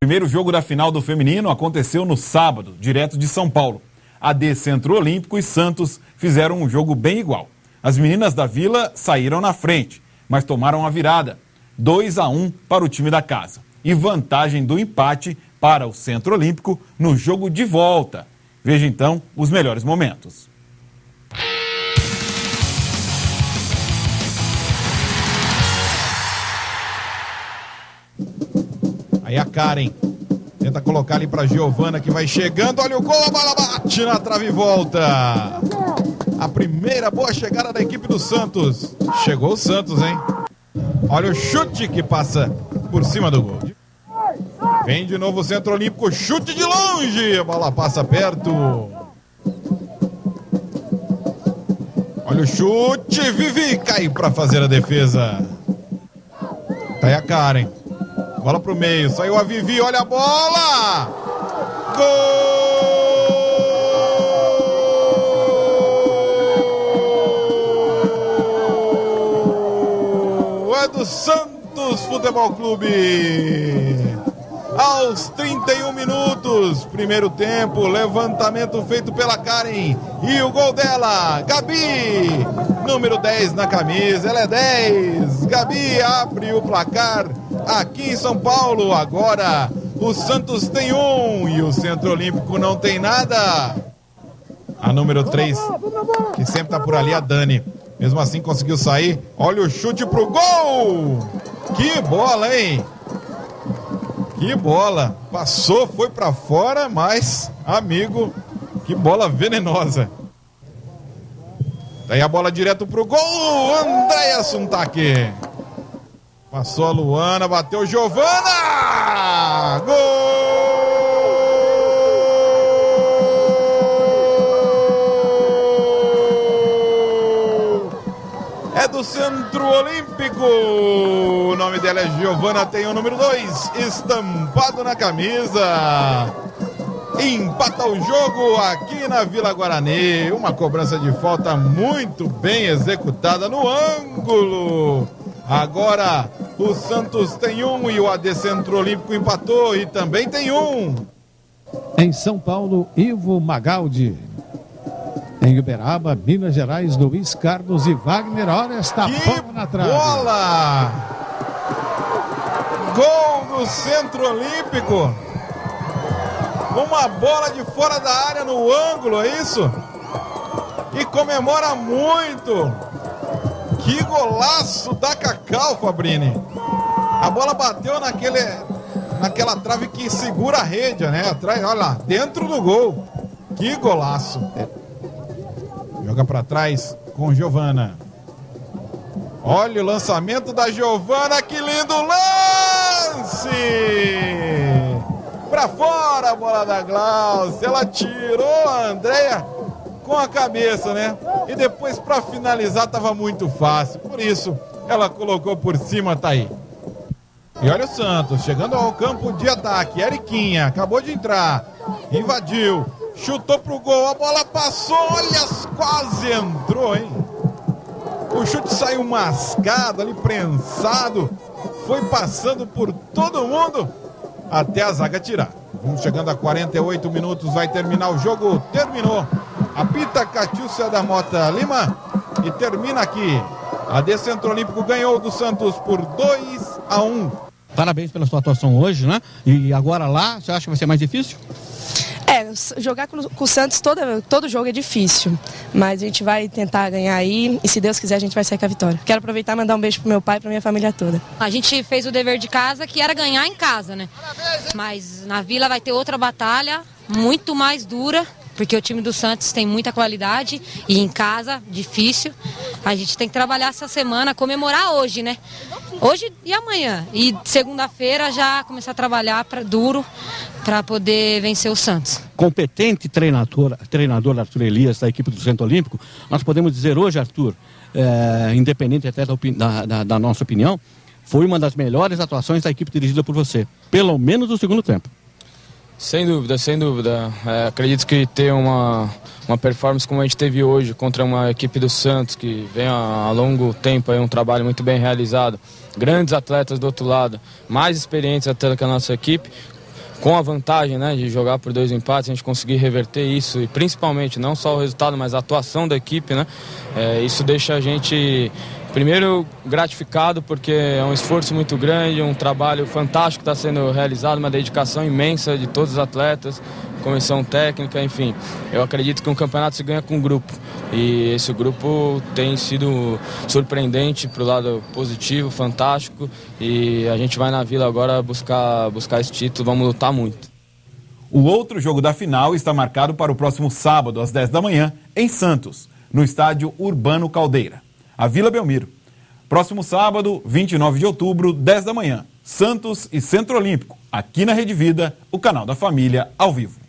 Primeiro jogo da final do feminino aconteceu no sábado, direto de São Paulo. AD Centro Olímpico e Santos fizeram um jogo bem igual. As meninas da Vila saíram na frente, mas tomaram a virada. 2 a 1 para o time da casa. E vantagem do empate para o Centro Olímpico no jogo de volta. Veja então os melhores momentos. Aí a Karen tenta colocar ali para Giovana que vai chegando. Olha o gol, a bola bate na trave e volta. A primeira boa chegada da equipe do Santos. Chegou o Santos, hein? Olha o chute que passa por cima do gol. Vem de novo o Centro Olímpico, chute de longe. A bola passa perto. Olha o chute, Vivi cai para fazer a defesa. Tá aí a Karen. Bola pro meio, saiu a Vivi, olha a bola! Gol! É do Santos Futebol Clube. Aos 31 minutos, primeiro tempo, levantamento feito pela Karen e o gol dela, Gabi, número 10 na camisa, ela é 10. Gabi abre o placar aqui em São Paulo. Agora o Santos tem um e o Centro Olímpico não tem nada. A número 3, que sempre tá por ali, a Dani. Mesmo assim conseguiu sair. Olha o chute pro gol! Que bola, hein? Que bola! Passou, foi para fora, mas, amigo, que bola venenosa. Daí a bola direto pro gol! Andréa Suntaque. Passou a Luana, bateu Giovana! Gol! É do Centro Olímpico. O nome dela é Giovana, tem o número 2 estampado na camisa. Empata o jogo aqui na Vila Guarani. Uma cobrança de falta muito bem executada no ângulo. Agora o Santos tem um e o AD Centro Olímpico empatou e também tem um. Em São Paulo, Ivo Magaldi. Em Uberaba, Minas Gerais, Luiz Carlos e Wagner. Olha esta Que bola na trave. bola! Gol do Centro Olímpico. Uma bola de fora da área no ângulo, é isso? E comemora muito. Que golaço da Cacau, Fabrini. A bola bateu naquele, naquela trave que segura a rede, né? Atrás, olha lá, dentro do gol. Que golaço. Joga para trás com Giovana. Olha o lançamento da Giovana, que lindo lance! Pra fora a bola da Glaucia. Ela tirou a Andréia com a cabeça, né? E depois para finalizar tava muito fácil. Por isso ela colocou por cima, tá aí. E olha o Santos chegando ao campo de ataque. Eriquinha acabou de entrar, invadiu, chutou pro gol, a bola passou, olha, quase entrou, hein? O chute saiu mascado ali, prensado, foi passando por todo mundo até a zaga tirar. Vamos chegando a 48 minutos, vai terminar o jogo. Terminou. Apita Catiúcia da Mota Lima e termina aqui. A D Centro Olímpico ganhou do Santos por 2 a 1. Parabéns pela sua atuação hoje, né? E agora lá, você acha que vai ser mais difícil? É, jogar com, com o Santos todo, todo jogo é difícil, mas a gente vai tentar ganhar aí e se Deus quiser a gente vai sair com a vitória. Quero aproveitar e mandar um beijo pro meu pai e pra minha família toda. A gente fez o dever de casa que era ganhar em casa, né? Mas na Vila vai ter outra batalha muito mais dura, porque o time do Santos tem muita qualidade e em casa difícil. A gente tem que trabalhar essa semana, comemorar hoje, né? Hoje e amanhã. E segunda-feira já começar a trabalhar pra, duro para poder vencer o Santos. Competente treinador, treinador Arthur Elias da equipe do Centro Olímpico, nós podemos dizer hoje, Arthur, é, independente até da, da- da- da nossa opinião, foi uma das melhores atuações da equipe dirigida por você, pelo menos no segundo tempo. Sem dúvida, sem dúvida. É, acredito que ter uma, uma performance como a gente teve hoje contra uma equipe do Santos, que vem há, há longo tempo aí um trabalho muito bem realizado, grandes atletas do outro lado, mais experientes até que a nossa equipe, com a vantagem né, de jogar por dois empates, a gente conseguir reverter isso e principalmente não só o resultado, mas a atuação da equipe, né, é, isso deixa a gente primeiro gratificado porque é um esforço muito grande, um trabalho fantástico está sendo realizado, uma dedicação imensa de todos os atletas, comissão técnica, enfim. Eu acredito que um campeonato se ganha com grupo e esse grupo tem sido surpreendente para o lado positivo, fantástico e a gente vai na Vila agora buscar buscar esse título, vamos lutar muito. O outro jogo da final está marcado para o próximo sábado, às 10 da manhã, em Santos, no estádio Urbano Caldeira a Vila Belmiro. Próximo sábado, 29 de outubro, 10 da manhã, Santos e Centro Olímpico, aqui na Rede Vida, o canal da família, ao vivo.